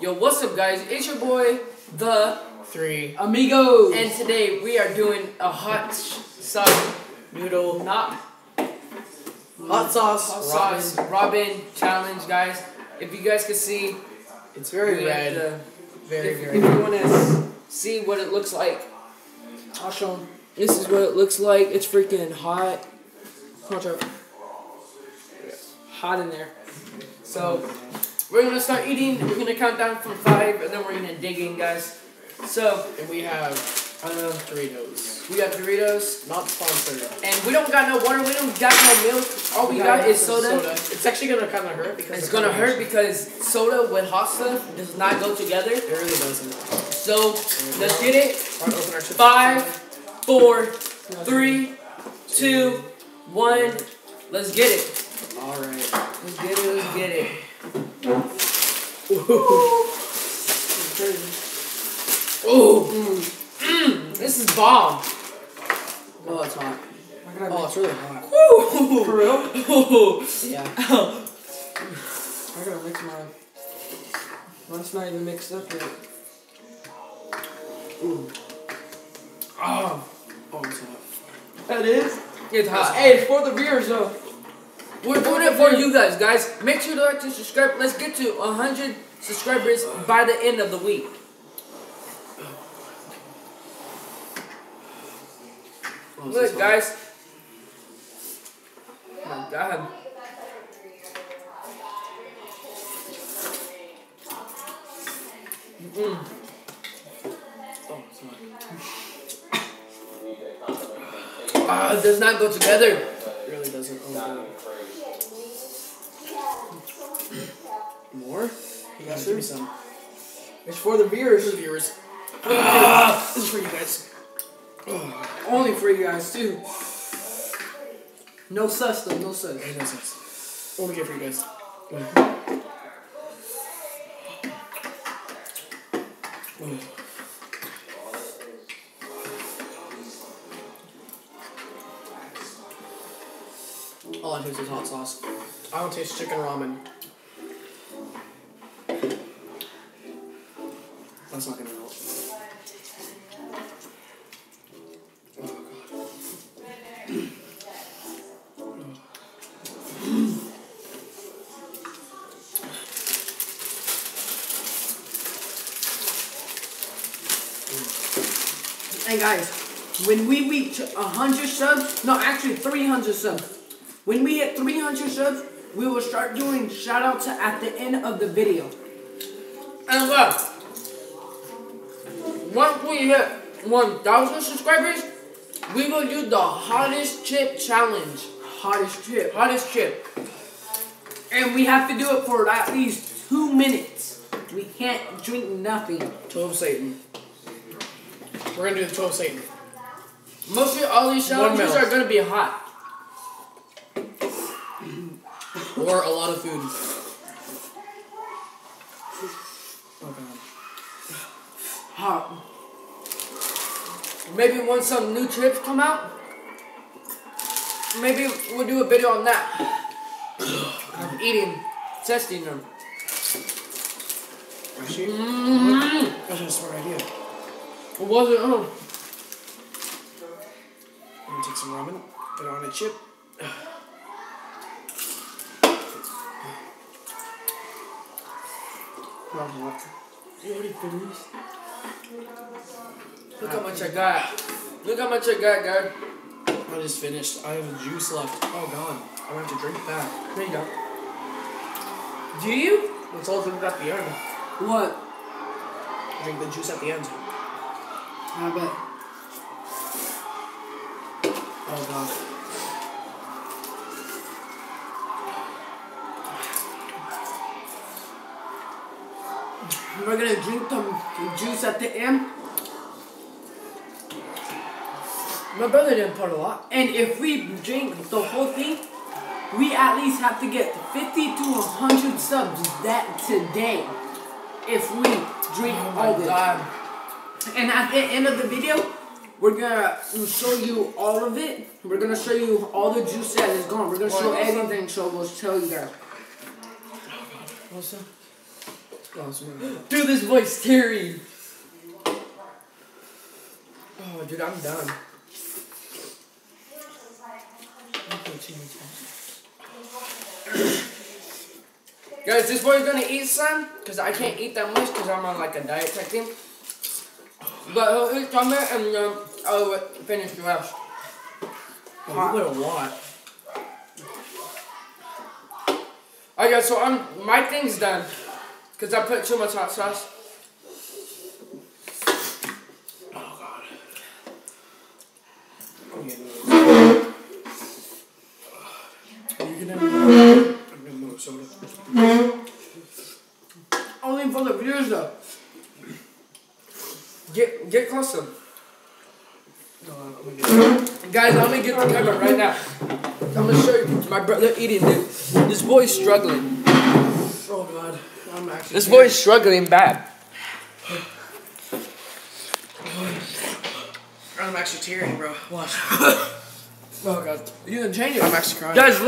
Yo, what's up, guys? It's your boy, the Three. Amigos. and today we are doing a hot sauce Noodle. not Hot sauce. hot ramen. sauce ramen challenge, guys. If you guys can see, It's very red. to- very, if, very if you want to see what it looks like, I'll show him. this is what it looks like. It's freaking hot. Watch out. hot in there. So we're gonna start eating. We're gonna count down from five, and then we're gonna dig in, guys. So And we have uh, Doritos. we got Doritos, Not sponsored. and we don't got no water. We don't got no milk. All we, We got, got is soda. soda. It's actually gonna kind of hurt because It's gonna hurt because soda with hot stuff does not go together. It really doesn't. So let's get it. Open our chips. Five, four, three, two, one. Let's get it. All right. Let's get it. Let's get it. Ooh, mm, this is bomb. Oh, it's hot. Oh, it's really hot. Ooh. For real? Ooh. Yeah. I gotta mix mine. Mine's not even mixed up yet. Oh. Oh, it's hot. That is? It's hot. Hey, it's for the viewers though. We're doing it for you guys, guys. Make sure to like to subscribe. Let's get to 100 subscribers by the end of the week. Oh, Look, guys. Oh my God. Mm. Oh. Ah, it does not go together. It really doesn't. Oh. More? You guys give me some. It's for the viewers. For the viewers. Ah, this is for you guys. Oh, Only for you guys too. No sus though, no sus. makes sense. Only good for you guys. All I taste is hot sauce. I don't taste chicken ramen. That's not gonna help. God. Hey guys, when we reach 100 subs, no, actually 300 subs. When we hit 300 subs, we will start doing shout outs at the end of the video. And look, once we hit 1,000 subscribers, we will do the hottest chip challenge. Hottest chip. Hottest chip. And we have to do it for at least two minutes. We can't drink nothing. Toe of Satan. We're gonna do the toe of Satan. Mostly all these challenges are gonna be hot. Or a lot of food. Oh god. Hot. Maybe once some new chips come out, maybe we'll do a video on that. of eating, testing them. Actually, Mm-hmm. that's a smart idea. What was it? Oh. I'm gonna take some ramen, put it on a chip. Hot. You already finished? Look how much I got. Look how much I got, guy. I just finished. I have a juice left. Oh god. I'm gonna have to drink that. There you go. Do you? Let's all drink at the end. What? Drink the juice at the end. I bet. Oh god. We're gonna drink some juice at the end. My brother didn't put a lot. And if we drink the whole thing, we at least have to get 50 to 100 subs that today. If we drink Oh all this. god. And at the end of the video, we're gonna show you all of it. We're gonna show you all the juice that is gone. We're gonna show everything. So we'll show you guys. What's up? Dude, this boy's teary. Oh, dude, I'm done. Guys, this boy's gonna eat some, because I can't eat that much because I'm on like a diet type thing. But he'll eat some of it and um, I'll finish the rest. Oh, you a lot. Okay, so I'm my thing's done. Cause I put too much hot sauce. Oh, God. I'm. You can have I'm gonna move soda. Only for the viewers though. Get get closer. No, I'm gonna get Guys, I'm gonna get the camera right now. I'm gonna show you my brother eating dude. This boy's struggling. Oh, God. I'm actually. This boy's struggling bad. I'm actually tearing, bro. Watch. Oh god. You didn't change it. I'm actually crying. Guys.